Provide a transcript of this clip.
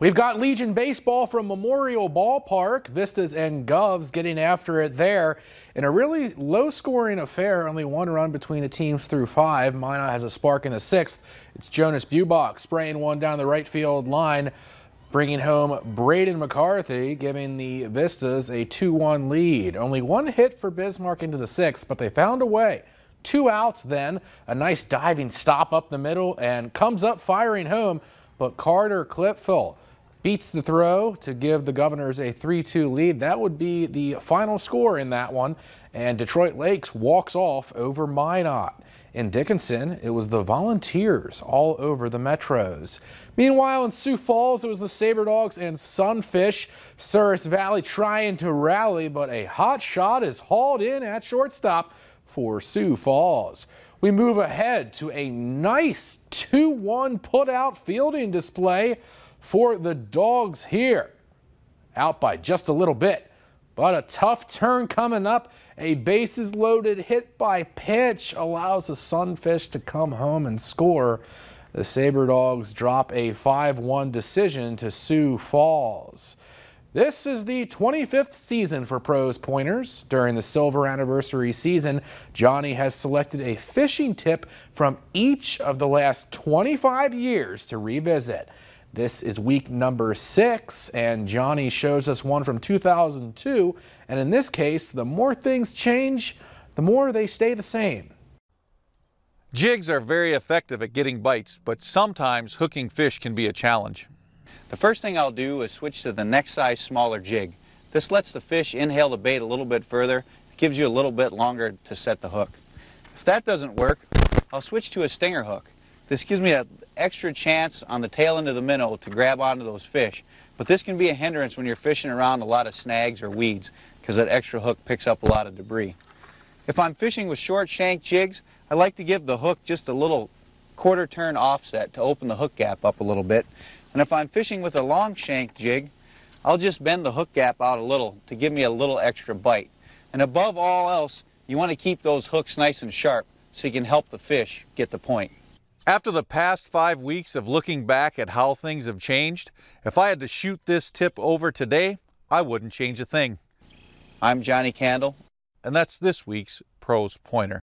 We've got Legion Baseball from Memorial Ballpark. Vistas and Govs getting after it there in a really low scoring affair. Only one run between the teams through five. Minot has a spark in the sixth. It's Jonas Bubach spraying one down the right field line, bringing home Braden McCarthy, giving the Vistas a 2 1 lead. Only one hit for Bismarck into the sixth, but they found a way. Two outs then, a nice diving stop up the middle, and comes up firing home. But Carter Clipful beats the throw to give the Governors a 3-2 lead. That would be the final score in that one. And Detroit Lakes walks off over Minot. In Dickinson, it was the Volunteers all over the Metros. Meanwhile, in Sioux Falls, it was the Sabre Dogs and Sunfish. Souris Valley trying to rally, but a hot shot is hauled in at shortstop for Sioux Falls. We move ahead to a nice 2-1 put-out fielding display for the Dogs here. Out by just a little bit, but a tough turn coming up. A bases loaded hit by pitch allows the Sunfish to come home and score. The Sabre Dogs drop a 5-1 decision to Sioux Falls. This is the 25th season for Pros Pointers. During the silver anniversary season, Johnnie has selected a fishing tip from each of the last 25 years to revisit. This is week number six, and Johnnie shows us one from 2002. And in this case, the more things change, the more they stay the same. Jigs are very effective at getting bites, but sometimes hooking fish can be a challenge. The first thing I'll do is switch to the next size smaller jig. This lets the fish inhale the bait a little bit further, it gives you a little bit longer to set the hook. If that doesn't work, I'll switch to a stinger hook. This gives me an extra chance on the tail end of the minnow to grab onto those fish. But this can be a hindrance when you're fishing around a lot of snags or weeds because that extra hook picks up a lot of debris. If I'm fishing with short shank jigs, I like to give the hook just a little quarter turn offset to open the hook gap up a little bit. And if I'm fishing with a long shank jig, I'll just bend the hook gap out a little to give me a little extra bite. And above all else, you want to keep those hooks nice and sharp so you can help the fish get the point. After the past five weeks of looking back at how things have changed, if I had to shoot this tip over today, I wouldn't change a thing. I'm Johnnie Candle. And that's this week's Pros Pointer.